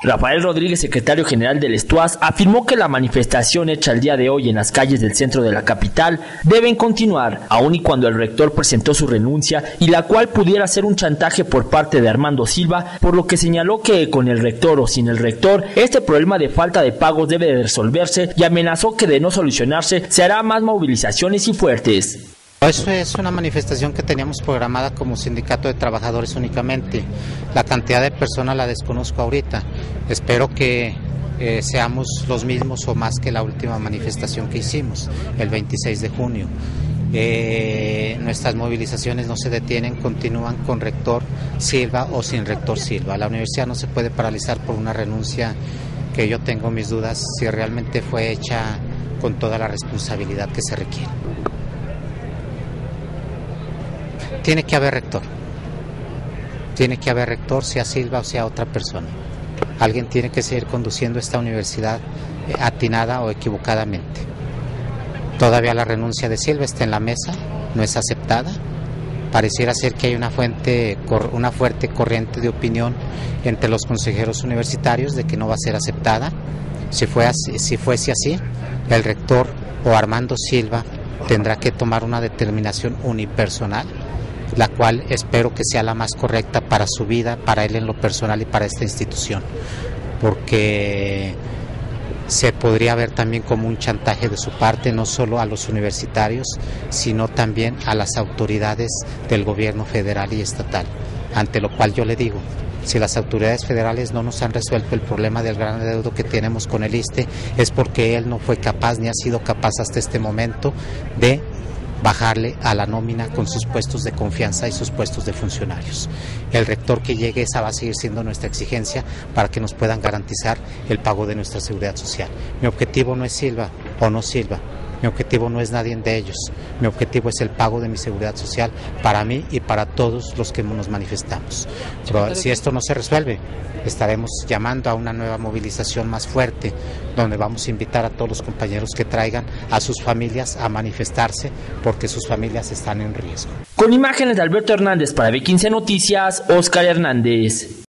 Rafael Rodríguez, secretario general del Estuas, afirmó que la manifestación hecha el día de hoy en las calles del centro de la capital deben continuar, aun y cuando el rector presentó su renuncia y la cual pudiera ser un chantaje por parte de Armando Silva, por lo que señaló que con el rector o sin el rector, este problema de falta de pagos debe de resolverse y amenazó que de no solucionarse se hará más movilizaciones y fuertes. Eso es una manifestación que teníamos programada como sindicato de trabajadores únicamente. La cantidad de personas la desconozco ahorita. Espero que eh, seamos los mismos o más que la última manifestación que hicimos, el 26 de junio. Eh, nuestras movilizaciones no se detienen, continúan con rector Silva o sin rector Silva. La universidad no se puede paralizar por una renuncia que yo tengo mis dudas si realmente fue hecha con toda la responsabilidad que se requiere. Tiene que haber rector. Tiene que haber rector, sea Silva o sea otra persona. Alguien tiene que seguir conduciendo esta universidad eh, atinada o equivocadamente. Todavía la renuncia de Silva está en la mesa, no es aceptada. Pareciera ser que hay una, fuente, una fuerte corriente de opinión entre los consejeros universitarios de que no va a ser aceptada. Si, fue así, si fuese así, el rector o Armando Silva tendrá que tomar una determinación unipersonal la cual espero que sea la más correcta para su vida, para él en lo personal y para esta institución, porque se podría ver también como un chantaje de su parte, no solo a los universitarios, sino también a las autoridades del gobierno federal y estatal, ante lo cual yo le digo, si las autoridades federales no nos han resuelto el problema del gran deudo que tenemos con el ISTE, es porque él no fue capaz ni ha sido capaz hasta este momento de bajarle a la nómina con sus puestos de confianza y sus puestos de funcionarios. El rector que llegue, esa va a seguir siendo nuestra exigencia para que nos puedan garantizar el pago de nuestra seguridad social. Mi objetivo no es Silva o no Silva, mi objetivo no es nadie de ellos. Mi objetivo es el pago de mi seguridad social para mí y para todos los que nos manifestamos. Pero si esto no se resuelve, estaremos llamando a una nueva movilización más fuerte, donde vamos a invitar a todos los compañeros que traigan a sus familias a manifestarse porque sus familias están en riesgo. Con imágenes de Alberto Hernández para B15 Noticias, Oscar Hernández.